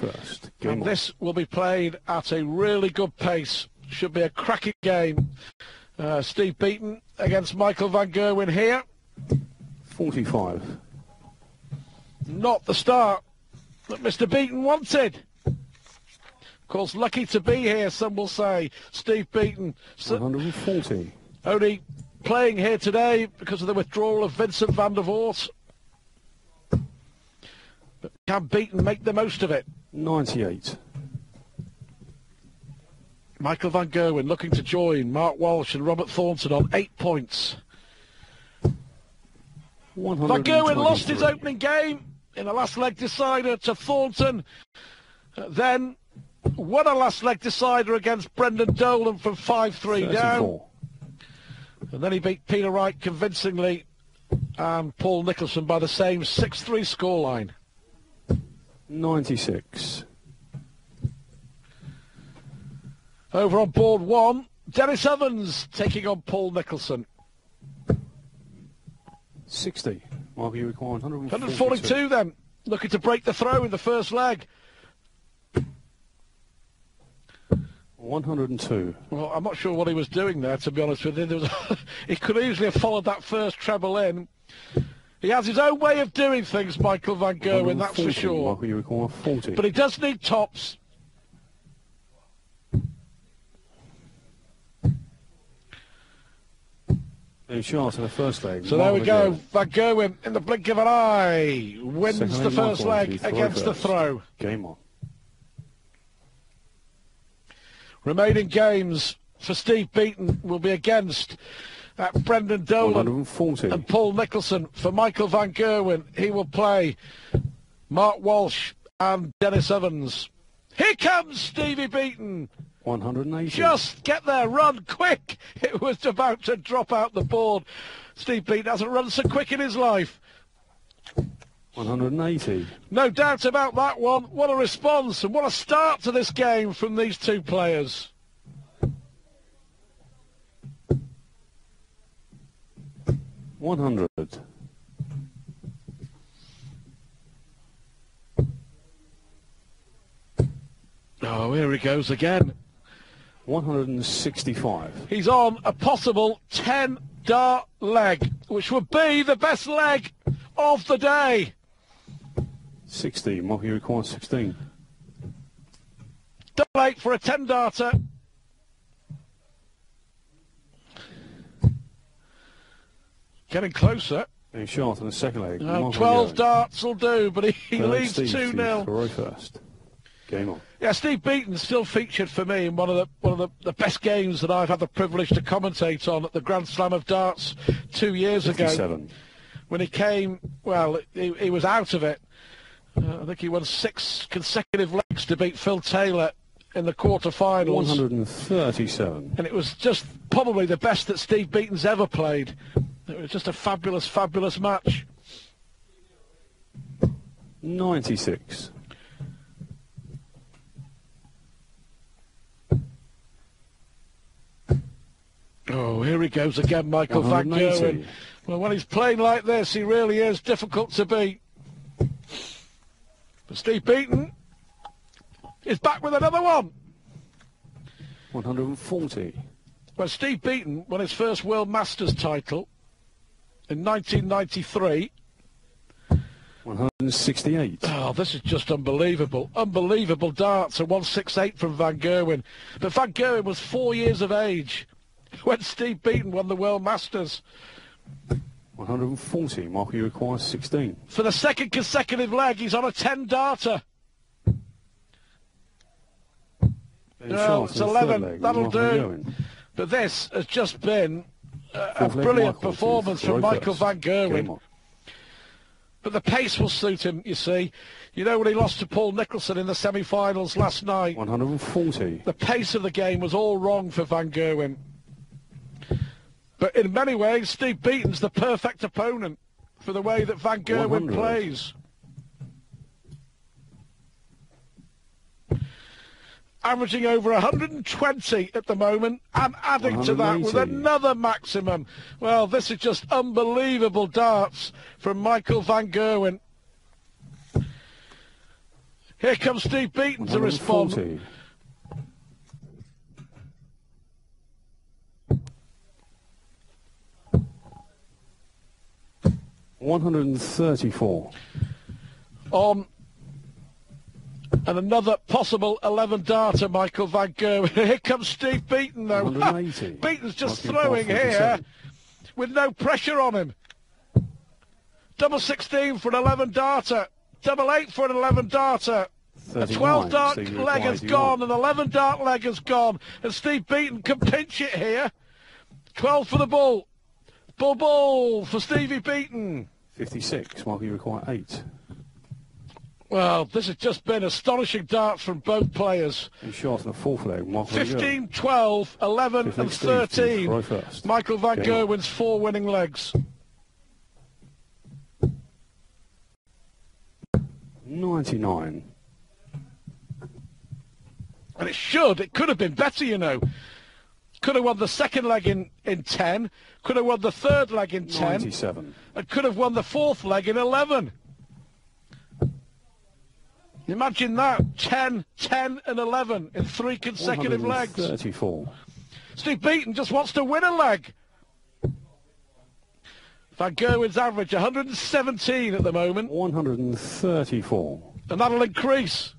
Game and on. this will be played at a really good pace. Should be a cracking game. Uh, Steve Beaton against Michael Van Gerwen here. 45. Not the start that Mr. Beaton wanted. Of course, lucky to be here, some will say. Steve Beaton. 140. Only playing here today because of the withdrawal of Vincent van der Voort. But can Beaton make the most of it? 98. Michael Van Gerwen looking to join Mark Walsh and Robert Thornton on eight points. Van Gerwen lost his opening game in a last leg decider to Thornton. Then won a last leg decider against Brendan Dolan from 5-3 down. And then he beat Peter Wright convincingly and Paul Nicholson by the same 6-3 scoreline. 96. Over on board one, Dennis Evans taking on Paul Nicholson. 60. Mark, you require 142. 142 then, looking to break the throw in the first leg. 102. Well, I'm not sure what he was doing there, to be honest with you. Was, he could easily have followed that first treble in. He has his own way of doing things, Michael Van Gerwen, that's for sure. Michael, you require 40. But he does need tops. In shot in the first leg. So there we go. Van Gerwen, in the blink of an eye, wins Second the first leg against the throw. Game on. Remaining games for Steve Beaton will be against uh, Brendan Dolan and Paul Nicholson. For Michael Van Gerwen, he will play Mark Walsh and Dennis Evans. Here comes Stevie Beaton. 180. Just get there, run quick. It was about to drop out the board. Steve Beaton hasn't run so quick in his life. 180. No doubt about that one. What a response and what a start to this game from these two players. One hundred. Oh, here he goes again. 165. He's on a possible 10 dart leg, which would be the best leg of the day. 16. Mocky requires 16. Double eight for a 10 darter. Getting closer. Being short on the second leg. Uh, 12 darts will do, but he, he leads 2 0. Roy first. Game on. Yeah, Steve Beaton still featured for me in one of the one of the, the best games that I've had the privilege to commentate on at the Grand Slam of Darts two years 57. ago. When he came, well, he, he was out of it. Uh, I think he won six consecutive legs to beat Phil Taylor in the quarterfinals. 137. And it was just probably the best that Steve Beaton's ever played. It was just a fabulous, fabulous match. 96. Oh, here he goes again, Michael Van Gerwen. Well, when he's playing like this, he really is difficult to beat. But Steve Beaton is back with another one. 140. Well, Steve Beaton won his first World Masters title in 1993. 168. Oh, this is just unbelievable. Unbelievable darts. A 168 from Van Gerwen. But Van Gerwen was four years of age when Steve Beaton won the World Masters. 140. Marky requires 16. For the second consecutive leg, he's on a 10 darter. No, oh, it's 11. That'll do. But this has just been a, brilliant performance from Michael Van Gerwen. But the pace will suit him, you see. You know when he lost to Paul Nicholson in the semi-finals last night? 140. The pace of the game was all wrong for Van Gerwen. But in many ways, Steve Beaton's the perfect opponent for the way that Van Gerwen 100. plays. Averaging over 120 at the moment and adding to that with another maximum. Well, this is just unbelievable darts from Michael Van Gerwen. Here comes Steve Beaton to respond. One hundred and thirty-four. on and another possible 11 darter, Michael Van Gerwen. Here comes Steve Beaton, though. 180. Beaton's just throwing here with no pressure on him. Double 16 for an 11 darter. Double 8 for an 11 darter. A 12 dart so leg 81. gone, an 11 dart leg has gone, and Steve Beaton can pinch it here. 12 for the ball. Bull bull for Stevie Beaton. Fifty-six. Mark, you require eight. Well, this has just been astonishing darts from both players. And the fourth leg. Mark 15, 12, 11 Fifth and leg, Steve. Steve, 13. right first. Michael Van on. Gerwen's four winning legs. Ninety-nine. And it should, it could have been better, you know. Could have won the second leg in, in 10, could have won the third leg in 10, Ninety-seven. and could have won the fourth leg in 11. Imagine that, 10, 10 and 11 in three consecutive legs. Thirty-four. Steve Beaton just wants to win a leg. Van Gerwen's average 117 at the moment, One hundred and thirty-four. and that'll increase.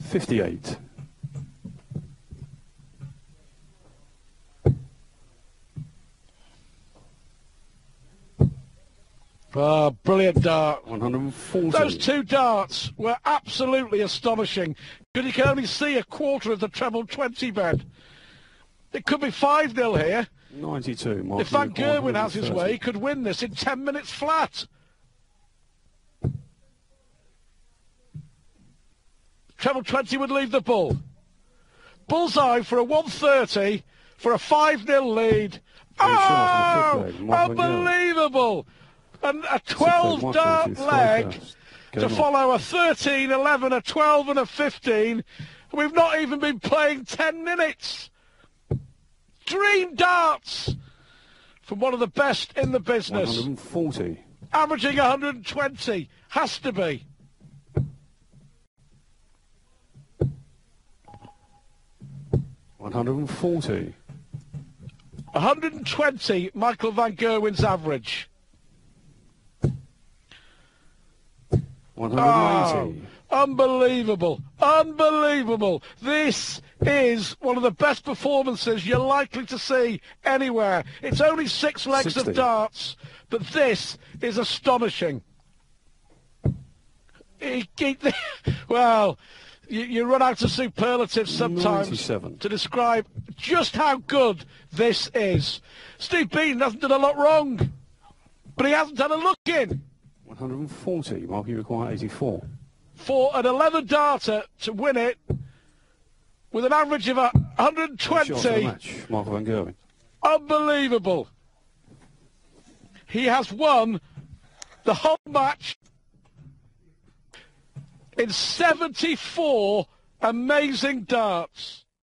Fifty-eight. Ah, brilliant dart. One hundred and forty. Those two darts were absolutely astonishing because you can only see a quarter of the treble 20 bed. It could be 5 0 here. 92. Mark, If Van Gerwen has his way, he could win this in 10 minutes flat. Treble 20 would leave the bull. Bullseye for a 130 for a 5 0 lead. Oh, on the fifth leg, Mark Van Gerwen. unbelievable! And a 12 Mark dart leg uh, to on. follow a 13, 11, a 12, and a 15. We've not even been playing 10 minutes. Dream darts from one of the best in the business. 140. Averaging 120. Has to be. One hundred and forty. 120, Michael Van Gerwen's average. One hundred and eighty. Oh, unbelievable. Unbelievable. This is one of the best performances you're likely to see anywhere. It's only six legs 60. of darts, but this is astonishing. He- he- well, you, you run out of superlatives sometimes 97. to describe just how good this is. Steve Beaton hasn't done a lot wrong, but he hasn't had a look in. One hundred and forty. Mark, you require eighty-four. for an 11 darter to win it with an average of a Shots of 120. match. Mark Van Gerwen. Unbelievable. He has won the whole match in 74 amazing darts.